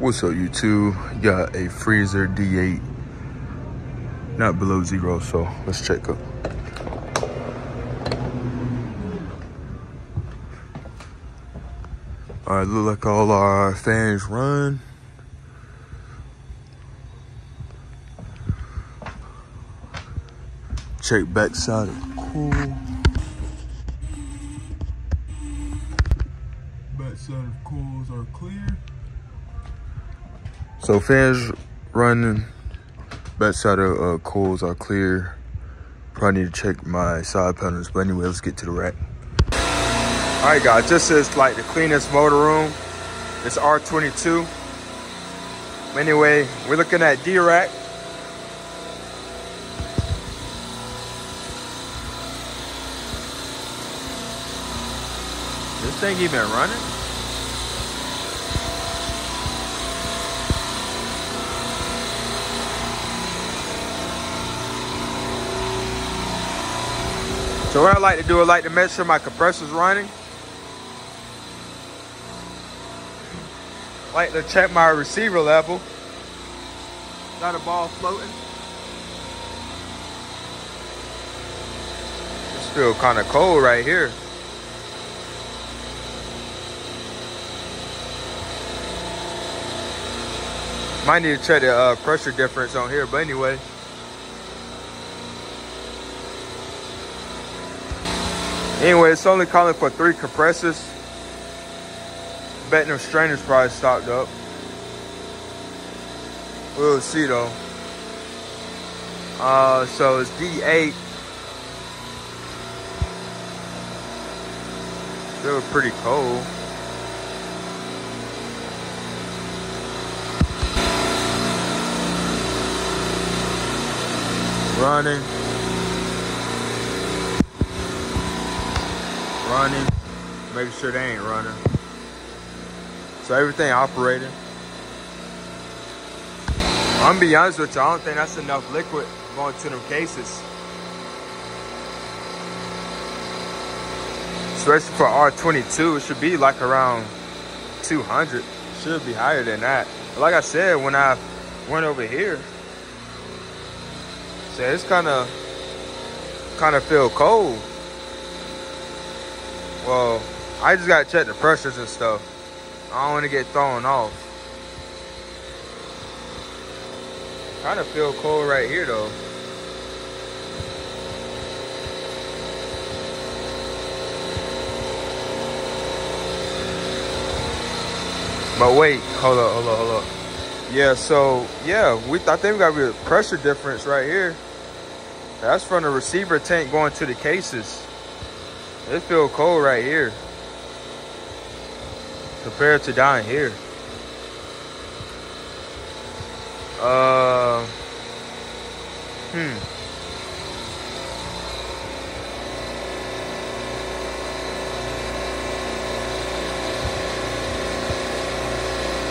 What's up, YouTube? Got a freezer D8, not below zero, so let's check up. All right, look like all our fans run. Check backside of cool. Backside of coils are clear. So fans running, backside of uh, coils are clear. Probably need to check my side panels, but anyway, let's get to the rack. All right, guys, this is like the cleanest motor room. It's R22. Anyway, we're looking at D-Rack. This thing even running? So what I like to do, I like to make sure my compressor's running. like to check my receiver level. Got a ball floating. It's feel kind of cold right here. Might need to check the uh, pressure difference on here, but anyway. Anyway, it's only calling for three compressors. Betting them strainers probably stocked up. We'll see though. Uh, so it's D8. Still pretty cold. Running. Running. Making sure they ain't running. So everything operating. I'm gonna be honest with you, I don't think that's enough liquid going to them cases. Especially for R22, it should be like around 200. It Should be higher than that. But like I said, when I went over here, so it's kind of, kind of feel cold. Well, I just gotta check the pressures and stuff. I don't want to get thrown off. Kind of feel cold right here though. But wait, hold up, hold up, hold up. Yeah, so yeah, we I think we got a pressure difference right here. That's from the receiver tank going to the cases. It feel cold right here compared to down here. Uh, hmm.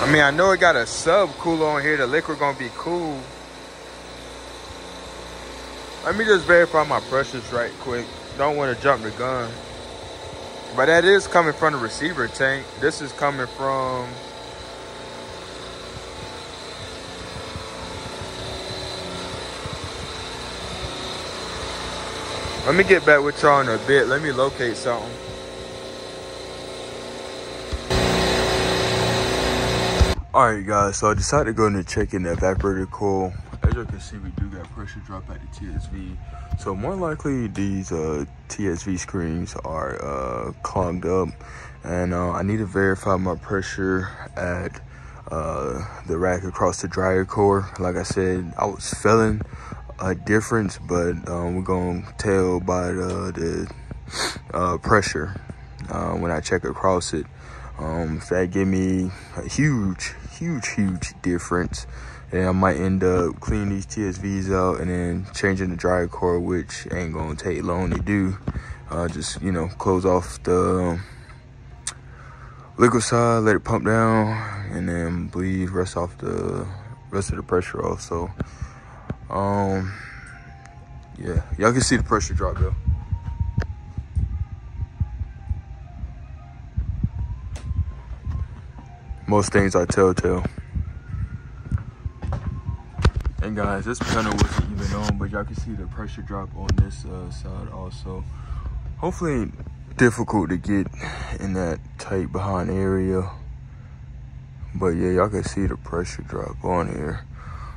I mean, I know it got a sub cooler on here. The liquid gonna be cool. Let me just verify my pressures right quick. Don't want to jump the gun. But that is coming from the receiver tank. This is coming from Let me get back with y'all in a bit. Let me locate something. Alright guys, so I decided to go in and check in the evaporator coil. As you can see, we do got pressure drop at the TXV. So more likely these uh, TXV screens are uh, clogged up and uh, I need to verify my pressure at uh, the rack across the dryer core. Like I said, I was feeling a difference, but um, we're gonna tell by the, the uh, pressure uh, when I check across it. Um, if that give me a huge, huge, huge difference, and I might end up cleaning these TXVs out and then changing the dryer core, which ain't gonna take long to do. Uh, just, you know, close off the um, liquid side, let it pump down, and then bleed rest off the rest of the pressure off. So, um, yeah, y'all can see the pressure drop though. most things I telltale. And guys, this panel wasn't even on, but y'all can see the pressure drop on this uh, side also. Hopefully difficult to get in that tight behind area. But yeah, y'all can see the pressure drop on here.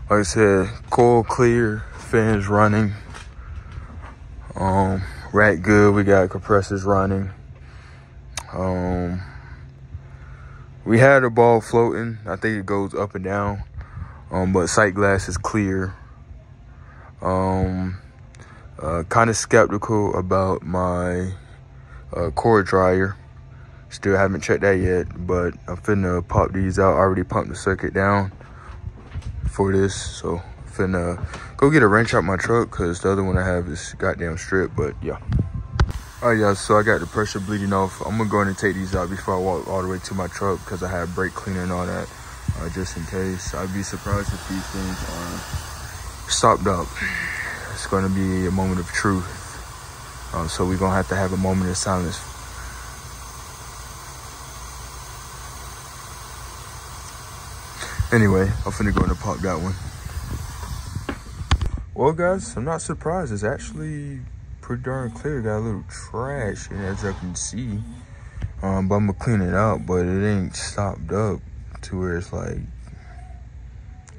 Like I said, coil clear, fans running. Um, rack good, we got compressors running. Um, we had a ball floating. I think it goes up and down. Um, but sight glass is clear. Um, uh, kind of skeptical about my uh, core dryer. Still haven't checked that yet, but I'm finna pop these out. I already pumped the circuit down for this, so finna go get a wrench out my truck because the other one I have is goddamn stripped, but yeah. All right, y'all, so I got the pressure bleeding off. I'm gonna go in and take these out before I walk all the way to my truck because I have brake cleaner and all that, uh, just in case. I'd be surprised if these things are stopped up. It's gonna be a moment of truth. Uh, so we're gonna have to have a moment of silence Anyway, I'm finna go in and pop that one. Well, guys, I'm not surprised. It's actually pretty darn clear. Got a little trash in as I can see. Um, but I'm gonna clean it out, but it ain't stopped up to where it's like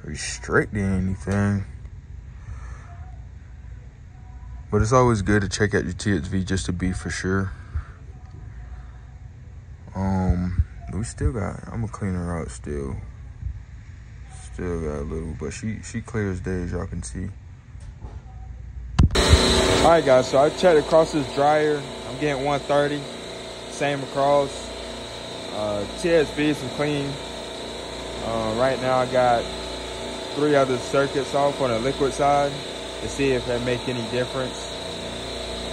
restricting anything. But it's always good to check out your TXV just to be for sure. Um, we still got, I'm gonna clean her out still. Still got a little, but she she clear as day as y'all can see. All right, guys. So I checked across this dryer. I'm getting 130, same across. Uh, TXV is clean. Uh, right now I got three other circuits off on the liquid side to see if that make any difference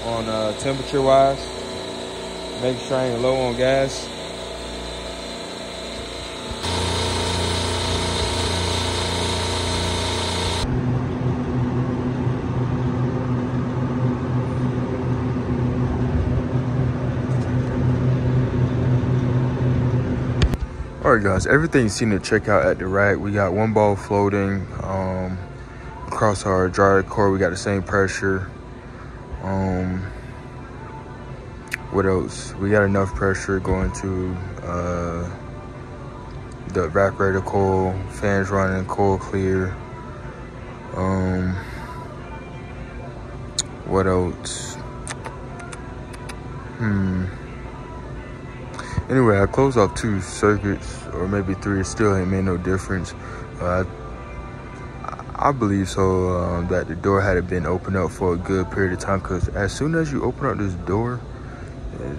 on uh, temperature wise. Make sure I ain't low on gas. All right guys everything seemed to check out at the rack. We got one ball floating um, across our dryer core. We got the same pressure. Um, what else? We got enough pressure going to uh, the evaporator coil fans running coil clear. Um, what else? Hmm Anyway, I closed off two circuits, or maybe three. It still ain't made no difference. Uh, I, believe so um, that the door had been opened up for a good period of time. Cause as soon as you open up this door,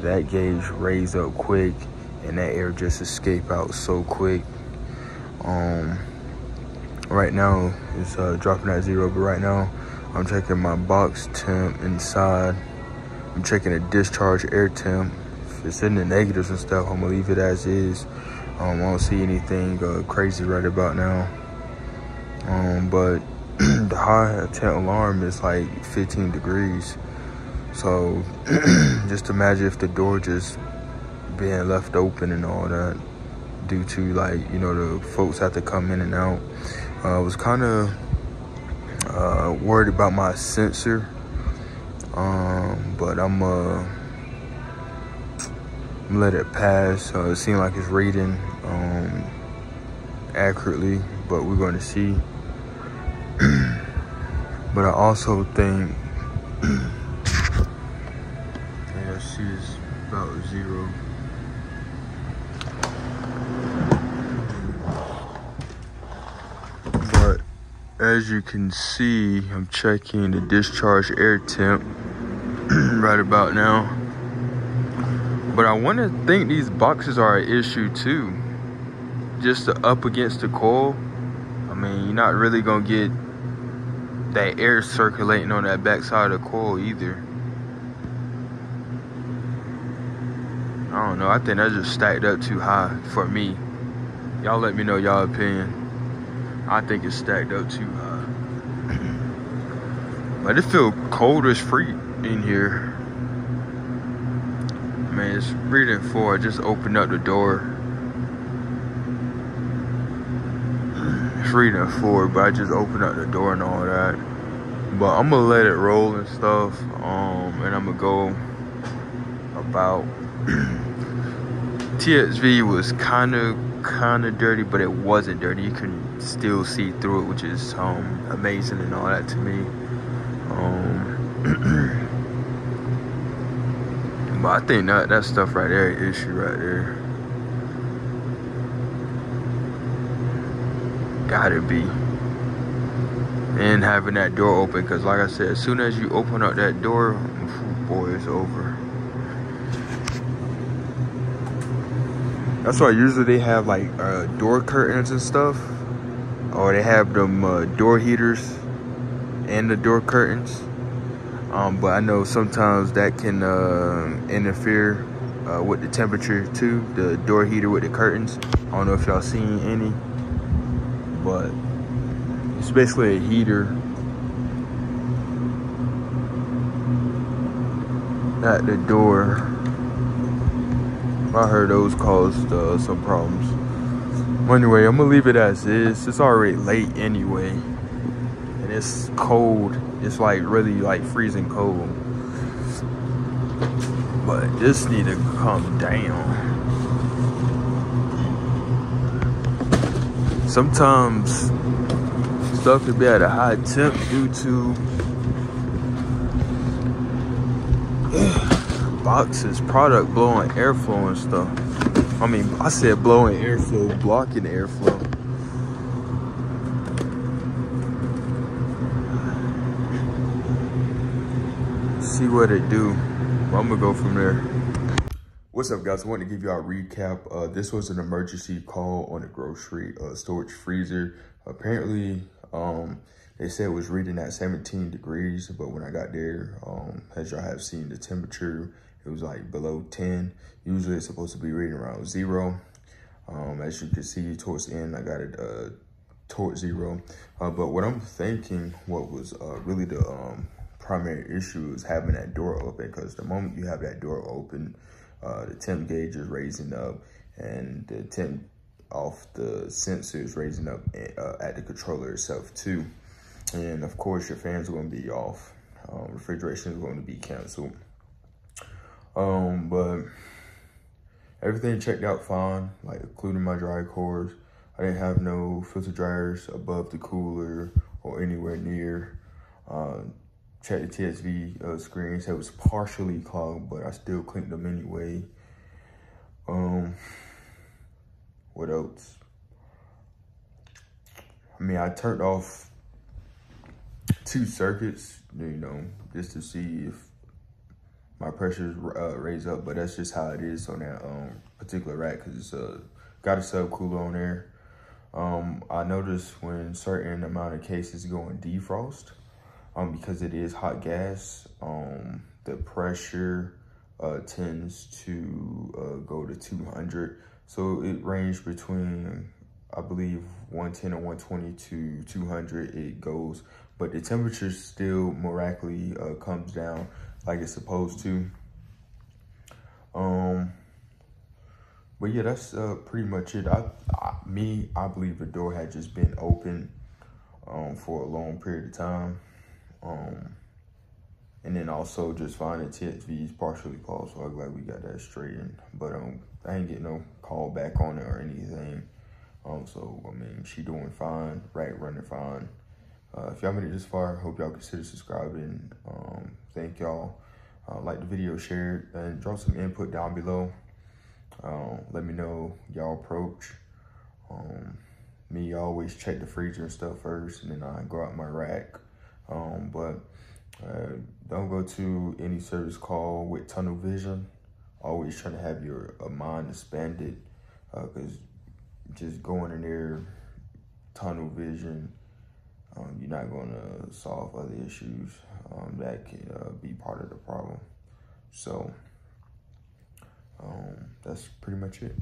that gauge raised up quick, and that air just escaped out so quick. Um, right now it's uh, dropping at zero, but right now I'm checking my box temp inside. I'm checking the discharge air temp it's in the negatives and stuff, I'm gonna leave it as is. Um, I don't see anything uh, crazy right about now. Um, but the high tent alarm is like 15 degrees. So just imagine if the door just being left open and all that due to like, you know, the folks have to come in and out. Uh, I was kind of uh, worried about my sensor. Um, but I'm uh, let it pass. Uh, it seemed like it's reading um, accurately, but we're going to see. but I also think yeah, she's about zero. But as you can see, I'm checking the discharge air temp right about now. But I want to think these boxes are an issue too. Just up against the coil. I mean, you're not really going to get that air circulating on that backside of the coil either. I don't know. I think that's just stacked up too high for me. Y'all let me know y'all opinion. I think it's stacked up too high. but it feel cold as freak in here man. It's reading four. I just opened up the door. was reading for, but I just opened up the door and all that. But I'm gonna let it roll and stuff, um, and I'm gonna go about. TXV was kind of kind of dirty, but it wasn't dirty. You can still see through it, which is um, amazing and all that to me. Um, but I think that that stuff right there, issue right there. Gotta be. And having that door open, because like I said, as soon as you open up that door, boy, it's over. That's why usually they have like uh, door curtains and stuff, or they have them uh, door heaters and the door curtains. Um, but I know sometimes that can uh, interfere uh, with the temperature too. The door heater with the curtains. I don't know if y'all seen any, but it's basically a heater at the door. I heard those caused uh, some problems. Well, anyway, I'm gonna leave it as is. It's already late anyway, and it's cold. It's like really like freezing cold. But this need to come down. Sometimes stuff can be at a high temp due to boxes, product blowing airflow and stuff. I mean, I said blowing airflow, blocking airflow. See what it do. I'm gonna go from there. What's up guys, I want to give y'all a recap. Uh, this was an emergency call on a grocery uh, storage freezer. Apparently, um, they said it was reading at 17 degrees, but when I got there, um, as y'all have seen, the temperature it was like below 10. Usually it's supposed to be reading around zero. Um, as you can see towards the end, I got it uh, towards zero. Uh, but what I'm thinking, what was uh, really the um, primary issue is having that door open because the moment you have that door open, uh, the temp gauge is raising up and the temp off the sensor is raising up uh, at the controller itself too. And of course your fans are going to be off. Um, refrigeration is going to be canceled. Um, but everything checked out fine, like including my dry cores. I didn't have no filter dryers above the cooler or anywhere near. Uh, checked the TXV uh, screens. It was partially clogged, but I still cleaned them anyway. Um, what else? I mean, I turned off two circuits, you know, just to see if my pressures uh, raise up, but that's just how it is on that um, particular rack because it's uh, got a subcooler on there. Um, I noticed when certain amount of cases go in defrost, um, because it is hot gas, um, the pressure uh, tends to uh, go to 200. So it ranged between, I believe, 110 or 120 to 200 it goes, but the temperature still miraculously uh, comes down like it's supposed to. Um, but yeah, that's uh, pretty much it. I, I, me, I believe the door had just been open um, for a long period of time. Um, and then also just finding TXV's partially called, so I'm glad we got that straightened. But um, I ain't getting no call back on it or anything. Um, so I mean, she doing fine, right, running fine. Uh, if y'all made it this far, hope y'all consider subscribing. Um, thank y'all. Uh, like the video, share it, and drop some input down below. Um, let me know y'all approach. Um, me always check the freezer and stuff first, and then I go out my rack. Um, but uh, don't go to any service call with tunnel vision. Always trying to have your uh, mind expanded, because uh, just going in there tunnel vision um, you're not going to solve other issues um, that can uh, be part of the problem. So um, that's pretty much it.